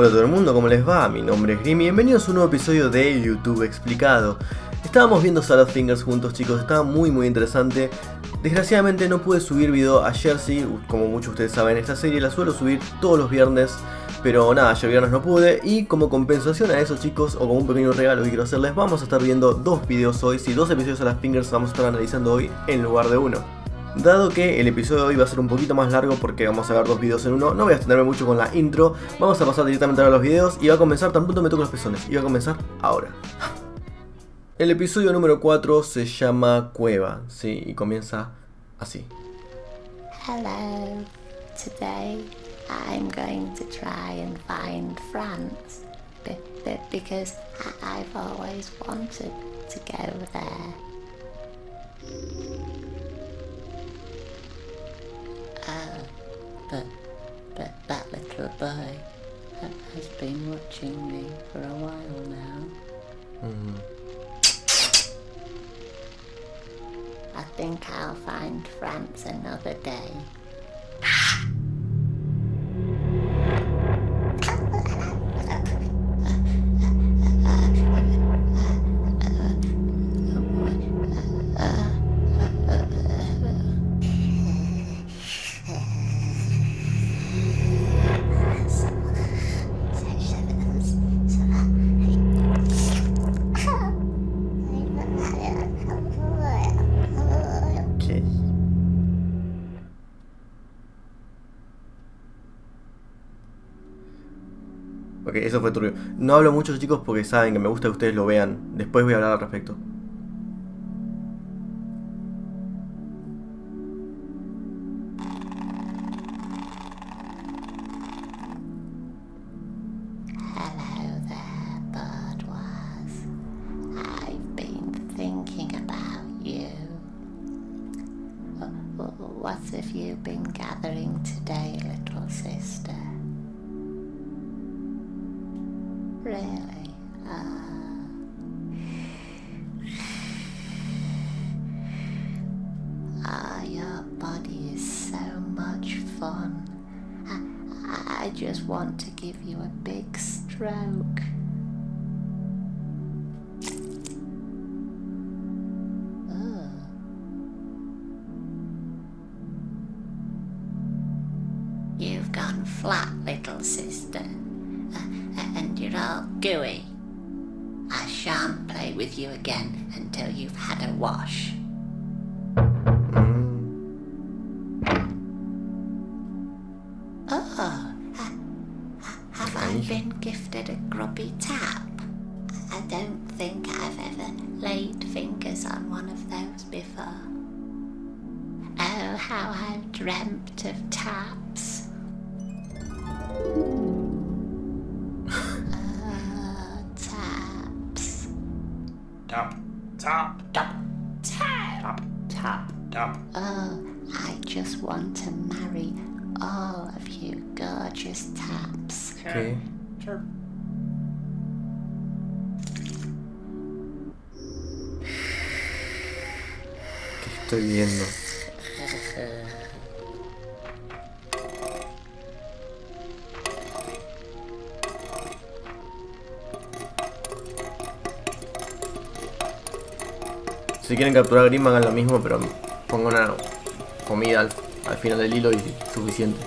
Hola a todo el mundo, ¿cómo les va? Mi nombre es Grim y bienvenidos a un nuevo episodio de YouTube Explicado. Estábamos viendo Salad Fingers juntos chicos, estaba muy muy interesante. Desgraciadamente no pude subir video ayer, sí, como muchos de ustedes saben, esta serie la suelo subir todos los viernes. Pero nada, ayer viernes no pude y como compensación a eso chicos, o como un pequeño regalo que quiero hacerles, vamos a estar viendo dos videos hoy, sí, dos episodios de Salad Fingers vamos a estar analizando hoy en lugar de uno. Dado que el episodio de hoy va a ser un poquito más largo porque vamos a ver dos videos en uno, no voy a extenderme mucho con la intro, vamos a pasar directamente a los videos y va a comenzar tan pronto me toco los pezones, y va a comenzar ahora. El episodio número 4 se llama Cueva, sí, y comienza así. Hello. Today I'm going to try and find France because I've always wanted to go there. Uh, but, but that little boy has been watching me for a while now. Mm. I think I'll find France another day. Fue turbio. No hablo mucho chicos porque saben que me gusta que ustedes lo vean. Después voy a hablar al respecto. I, just want to give you a big stroke. Ugh. You've gone flat, little sister, Uh, and you're all gooey. I shan't play with you again until you've had a wash. Don't think I've ever laid fingers on one of those before. Oh, how I've dreamt of taps. oh, taps. Top, top, top, Tap. top, Tap. Oh, I just want to marry all of you gorgeous taps. Ok. Chirp. Estoy viendo? Si quieren capturar a Grim hagan lo mismo, pero pongan una comida al final del hilo y suficiente.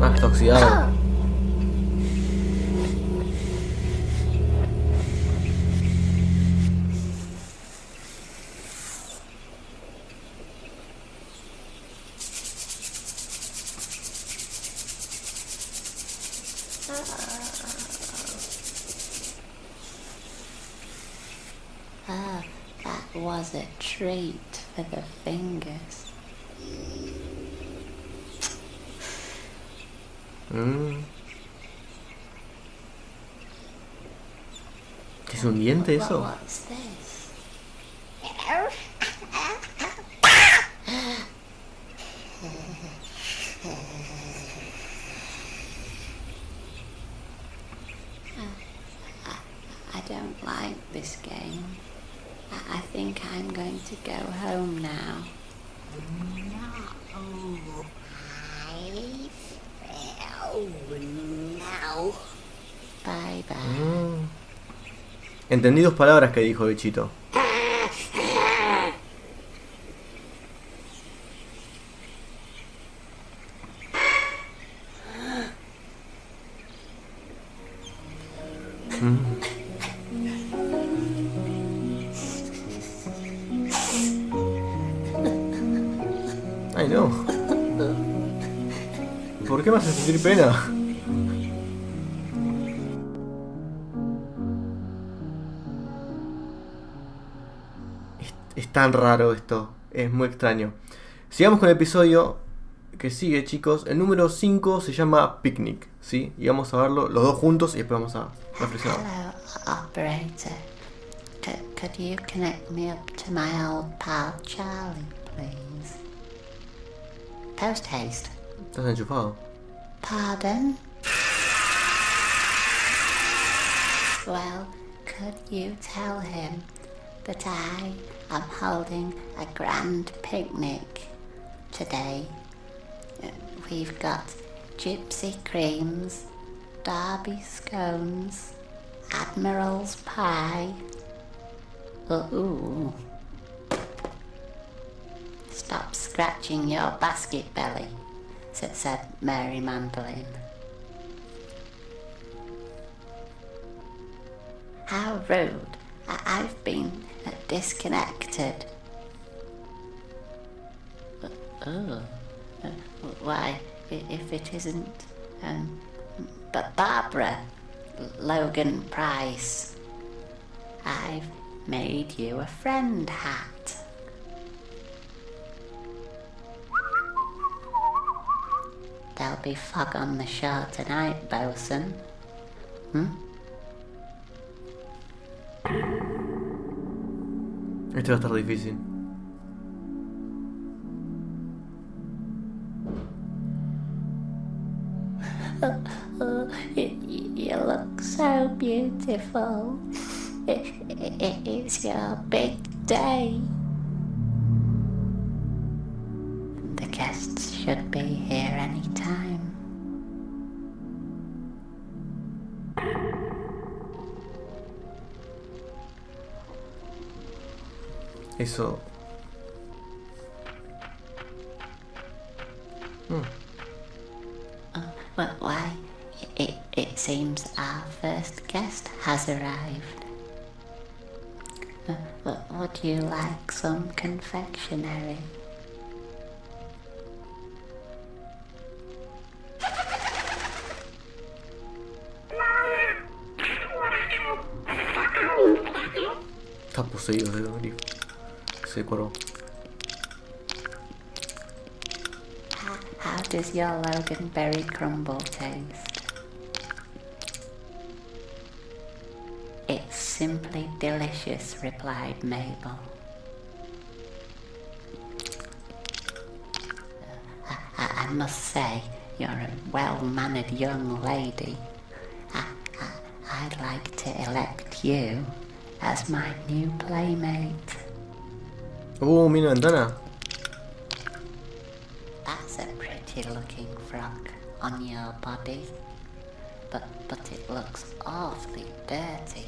Ah, está oxidado. Ah, that was a treat for the fingers. Mm. ¿Qué es un diente eso? what's this? I don't like this game. I, I think I'm going to go home now. No. I fell now. Bye bye. Mm. Entendí dos palabras que dijo Bichito. Ay no. ¿Por qué me hace sentir pena? Tan raro esto, es muy extraño. Sigamos con el episodio que sigue, chicos. El número 5 se llama Picnic, ¿sí? Y vamos a verlo los dos juntos y después vamos a reflexionar. Hello, operator. Could, could you connect me up to my old pal Charlie, please? Post haste. ¿Estás enchufado? Pardon? Well, could you tell him that I am holding a grand picnic today? We've got gypsy creams, derby scones, admiral's pie. Ooh. Stop scratching your basket belly, said, Mary Mandolin. How rude. I- I've been disconnected. Oh. Uh, why, if it isn't. Um, but Barbara Logan Price. I've made you a friend hat. There'll be fog on the shore tonight, bosun. Hmm? Este va a estar difícil. You look so beautiful. It's your big day. The guests should be here any time. Eso. Well, why? It, it seems our first guest has arrived. Uh, would you like some confectionery? Está poseído grifo. How, how does your Loganberry crumble taste? It's simply delicious, replied Mabel. Uh, I, I must say, you're a well-mannered young lady. I, I, I'd like to elect you as my new playmate. Uh, mira la. That's a pretty looking frock on your body. But but it looks awfully dirty.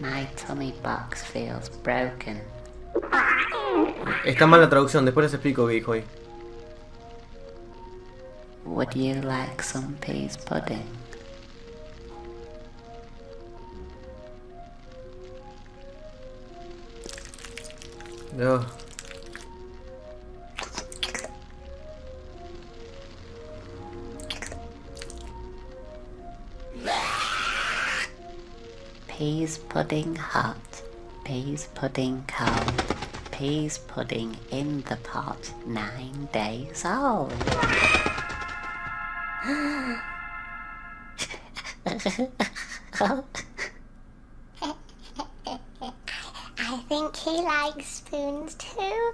My tummy box feels broken. Está mal la traducción, después les explico qué dijo ahí. Would you like some peas pudding? No. Peas pudding hot, peas pudding cold, peas pudding in the pot, nine days old. I think he likes spoons too?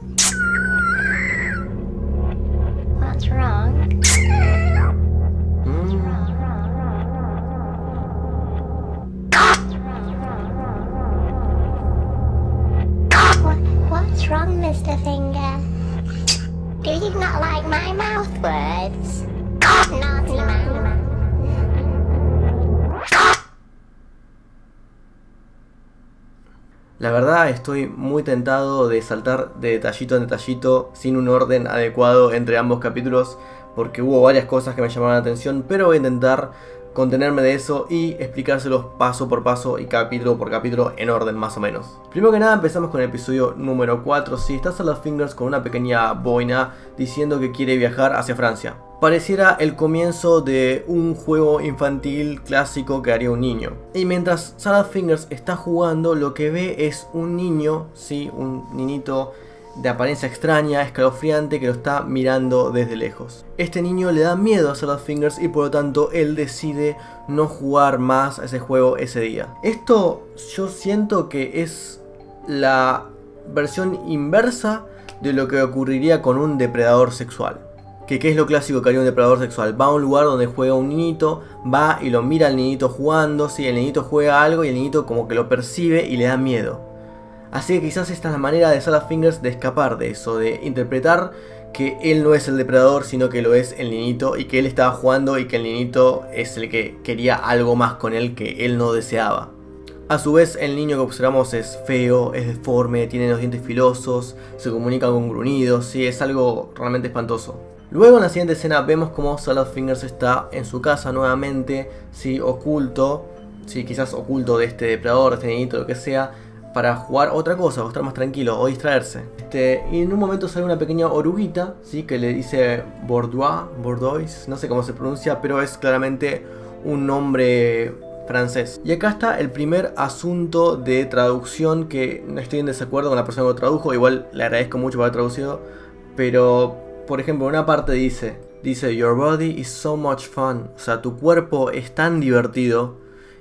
What's wrong? What, what's wrong, Mr. Finger? Do you not like my mouth words? La verdad estoy muy tentado de saltar de detallito en detallito sin un orden adecuado entre ambos capítulos porque hubo varias cosas que me llamaron la atención, pero voy a intentar contenerme de eso y explicárselos paso por paso y capítulo por capítulo en orden más o menos. Primero que nada empezamos con el episodio número 4, si estás a fingers con una pequeña boina diciendo que quiere viajar hacia Francia. Pareciera el comienzo de un juego infantil clásico que haría un niño. Y mientras Salad Fingers está jugando, lo que ve es un niño, sí, un niñito de apariencia extraña, escalofriante, que lo está mirando desde lejos. Este niño le da miedo a Salad Fingers y por lo tanto él decide no jugar más a ese juego ese día. Esto yo siento que es la versión inversa de lo que ocurriría con un depredador sexual. Que qué es lo clásico que haría un depredador sexual. Va a un lugar donde juega un niñito, va y lo mira al niñito jugando, si el niñito juega algo y el niñito como que lo percibe y le da miedo. Así que quizás esta es la manera de Salad Fingers de escapar de eso, de interpretar que él no es el depredador, sino que lo es el niñito y que él estaba jugando y que el niñito es el que quería algo más con él que él no deseaba. A su vez, el niño que observamos es feo, es deforme, tiene los dientes filosos, se comunica con gruñidos, sí, es algo realmente espantoso. Luego en la siguiente escena vemos como Salad Fingers está en su casa nuevamente, sí, oculto, sí, quizás oculto de este depredador, de este niñito, lo que sea, para jugar otra cosa, o estar más tranquilo, o distraerse. Este, y en un momento sale una pequeña oruguita, ¿sí? que le dice Bordeaux, Bordeaux, no sé cómo se pronuncia, pero es claramente un nombre francés. Y acá está el primer asunto de traducción que no estoy en desacuerdo con la persona que lo tradujo, igual le agradezco mucho por haber traducido, pero por ejemplo, una parte dice, dice, Your body is so much fun, o sea, tu cuerpo es tan divertido,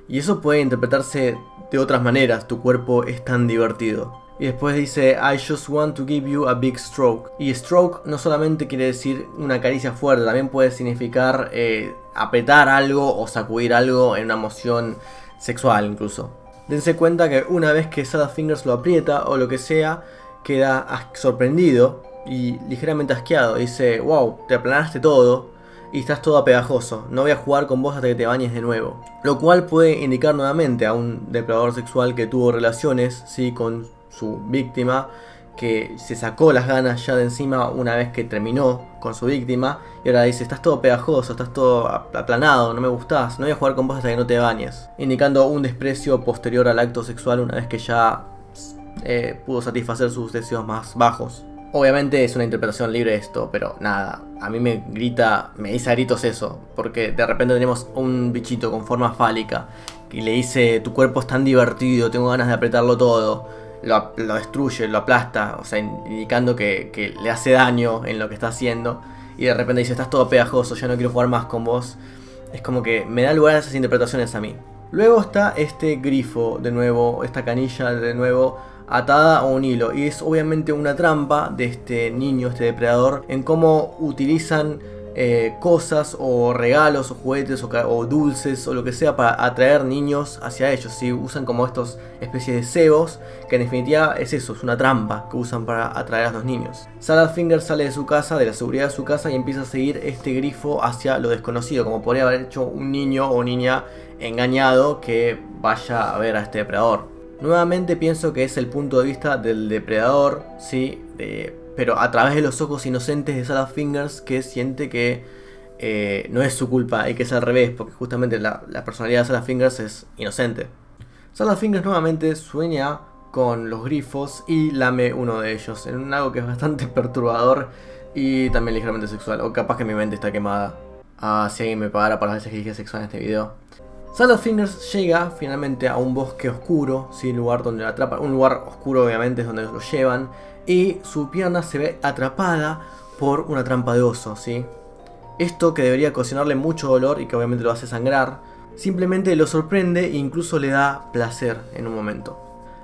y eso puede interpretarse de otras maneras, tu cuerpo es tan divertido. Y después dice, I just want to give you a big stroke. Y stroke no solamente quiere decir una caricia fuerte, también puede significar eh, apretar algo o sacudir algo en una emoción sexual incluso. Dense cuenta que una vez que Sada Fingers lo aprieta o lo que sea, queda sorprendido y ligeramente asqueado. Dice, wow, te aplanaste todo y estás todo pegajoso. No voy a jugar con vos hasta que te bañes de nuevo. Lo cual puede indicar nuevamente a un depredador sexual que tuvo relaciones ¿sí? con su víctima, que se sacó las ganas ya de encima una vez que terminó con su víctima y ahora dice, estás todo pegajoso, estás todo ap- aplanado, no me gustás, no voy a jugar con vos hasta que no te bañes. Indicando un desprecio posterior al acto sexual una vez que ya eh, pudo satisfacer sus deseos más bajos. Obviamente es una interpretación libre esto, pero nada, a mí me grita, me dice a gritos eso, porque de repente tenemos un bichito con forma fálica y le dice, tu cuerpo es tan divertido, tengo ganas de apretarlo todo, lo, destruye, lo aplasta, o sea, indicando que, que le hace daño en lo que está haciendo, y de repente dice, estás todo pegajoso, ya no quiero jugar más con vos, es como que me da lugar a esas interpretaciones a mí. Luego está este grifo de nuevo, esta canilla de nuevo atada a un hilo y es obviamente una trampa de este niño, este depredador, en cómo utilizan eh, cosas o regalos o juguetes o, dulces o lo que sea para atraer niños hacia ellos. Usan como estos especies de cebos que en definitiva es eso, es una trampa que usan para atraer a los niños. Salad Finger sale de su casa, de la seguridad de su casa y empieza a seguir este grifo hacia lo desconocido, como podría haber hecho un niño o niña engañado que vaya a ver a este depredador. Nuevamente pienso que es el punto de vista del depredador, sí, pero a través de los ojos inocentes de Salad Fingers que siente que eh, no es su culpa y que es al revés, porque justamente la, personalidad de Salad Fingers es inocente. Salad Fingers nuevamente sueña con los grifos y lame uno de ellos, en algo que es bastante perturbador y también ligeramente sexual, o capaz que mi mente está quemada. Ah, si alguien me pagara para dije sexual en este video. Salad Fingers llega finalmente a un bosque oscuro, ¿sí? lugar donde lo un lugar oscuro obviamente es donde lo llevan, y su pierna se ve atrapada por una trampa de oso, ¿sí? Esto que debería ocasionarle mucho dolor y que obviamente lo hace sangrar, simplemente lo sorprende e incluso le da placer en un momento.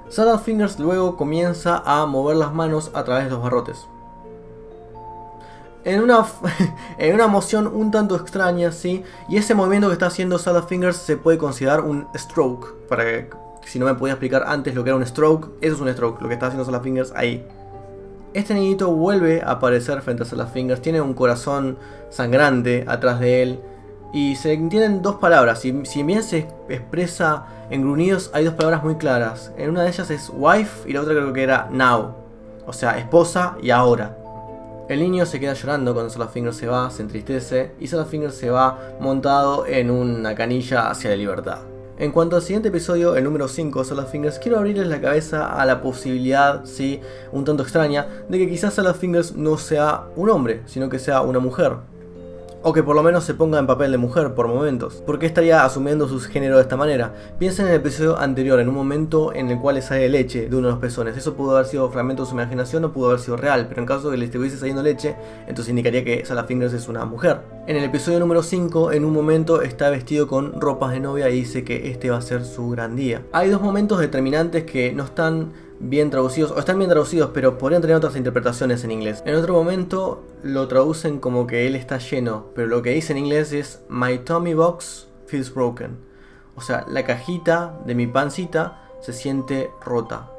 Salad Fingers luego comienza a mover las manos a través de los barrotes. En una, en una moción un tanto extraña, sí. Y ese movimiento que está haciendo Salad Fingers se puede considerar un stroke. Para que, si no me podía explicar antes lo que era un stroke, eso es un stroke, lo que está haciendo Salad Fingers ahí. Este niñito vuelve a aparecer frente a Salad Fingers, tiene un corazón sangrante atrás de él. Y se entienden dos palabras, si, si bien se expresa en gruñidos, hay dos palabras muy claras. En una de ellas es wife y la otra creo que era now. O sea, esposa y ahora. El niño se queda llorando cuando Salafinger se va, se entristece y Salafinger se va montado en una canilla hacia la libertad. En cuanto al siguiente episodio, el número 5, Salafingers, quiero abrirles la cabeza a la posibilidad, sí, un tanto extraña, de que quizás Salafingers no sea un hombre, sino que sea una mujer. O que por lo menos se ponga en papel de mujer por momentos. ¿Por qué estaría asumiendo su género de esta manera? Piensen en el episodio anterior, en un momento en el cual le sale leche de uno de los pezones. Eso pudo haber sido fragmento de su imaginación o pudo haber sido real, pero en caso de que le estuviese saliendo leche, entonces indicaría que Salafingers es una mujer. En el episodio número 5, en un momento está vestido con ropas de novia y dice que este va a ser su gran día. Hay dos momentos determinantes que no están bien traducidos, o están bien traducidos, pero podrían tener otras interpretaciones en inglés. En otro momento lo traducen como que él está lleno, pero lo que dice en inglés es My tummy box feels broken. O sea, la cajita de mi pancita se siente rota.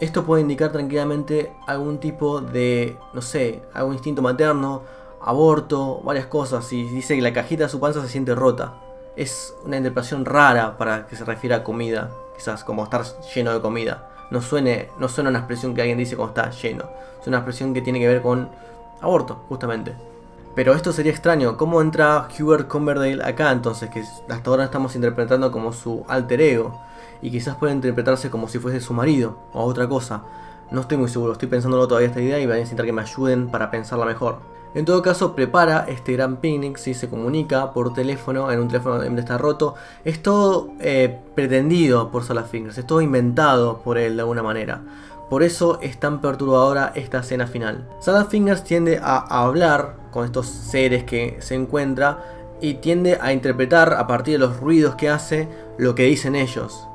Esto puede indicar tranquilamente algún tipo de, no sé, algún instinto materno, aborto, varias cosas. Y dice que la cajita de su panza se siente rota. Es una interpretación rara para que se refiera a comida, quizás como estar lleno de comida no, suene, no suena una expresión que alguien dice cuando está lleno. Es una expresión que tiene que ver con aborto, justamente. Pero esto sería extraño. ¿Cómo entra Hubert Cumberdale acá entonces? Que hasta ahora estamos interpretando como su alter ego. Y quizás puede interpretarse como si fuese su marido o otra cosa. No estoy muy seguro, estoy pensándolo todavía esta idea y voy a necesitar que me ayuden para pensarla mejor. En todo caso, prepara este gran picnic, si se comunica por teléfono, en un teléfono que está roto. Es todo eh, pretendido por Salafingers, es todo inventado por él de alguna manera. Por eso es tan perturbadora esta escena final. Salafingers tiende a hablar con estos seres que se encuentra y tiende a interpretar a partir de los ruidos que hace lo que dicen ellos.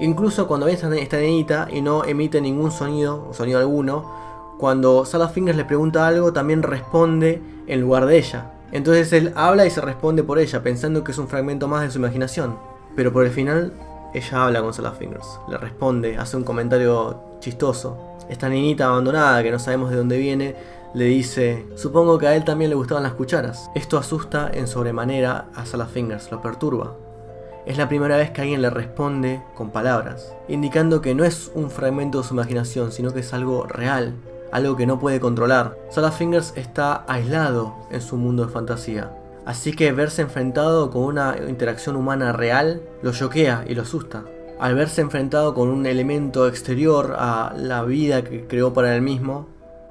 Incluso cuando ve esta, esta nenita y no emite ningún sonido, sonido alguno, cuando Fingers le pregunta algo, también responde en lugar de ella. Entonces él habla y se responde por ella, pensando que es un fragmento más de su imaginación. Pero por el final, ella habla con Fingers, le responde, hace un comentario chistoso. Esta niñita abandonada que no sabemos de dónde viene, le dice, supongo que a él también le gustaban las cucharas. Esto asusta en sobremanera a Fingers, lo perturba. Es la primera vez que alguien le responde con palabras, indicando que no es un fragmento de su imaginación, sino que es algo real, algo que no puede controlar. Fingers está aislado en su mundo de fantasía. Así que verse enfrentado con una interacción humana real lo choquea y lo asusta. Al verse enfrentado con un elemento exterior a la vida que creó para él mismo,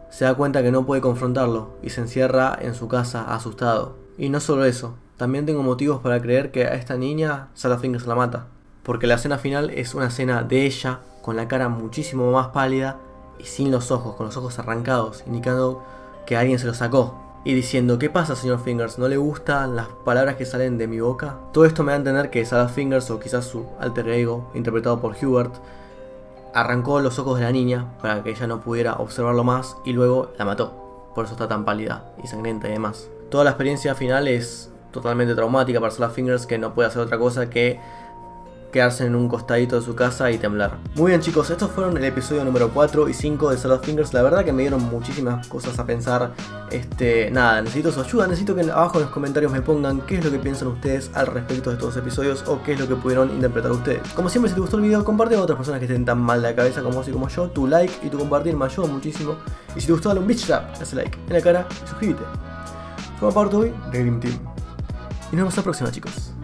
se da cuenta que no puede confrontarlo y se encierra en su casa asustado. Y no solo eso, también tengo motivos para creer que a esta niña Fingers la mata. Porque la escena final es una escena de ella con la cara muchísimo más pálida y sin los ojos, con los ojos arrancados, indicando que alguien se lo sacó. Y diciendo, ¿qué pasa señor Fingers? ¿No le gustan las palabras que salen de mi boca? Todo esto me da a entender que Sada Fingers, o quizás su alter ego, interpretado por Hubert, arrancó los ojos de la niña para que ella no pudiera observarlo más y luego la mató. Por eso está tan pálida y sangrienta y demás. Toda la experiencia final es totalmente traumática para Sada Fingers que no puede hacer otra cosa que quedarse en un costadito de su casa y temblar. Muy bien chicos, estos fueron el episodio número 4 y 5 de Salad Fingers. La verdad que me dieron muchísimas cosas a pensar. Este, nada, necesito su ayuda, necesito que abajo en los comentarios me pongan qué es lo que piensan ustedes al respecto de estos episodios o qué es lo que pudieron interpretar ustedes. Como siempre, si te gustó el video, comparte con otras personas que estén tan mal de la cabeza como vos como yo. Tu like y tu compartir me ayuda muchísimo. Y si te gustó, dale un bitch trap, haz like en la cara y suscríbete. Como parte hoy de Dream Team. Y nos vemos la próxima chicos.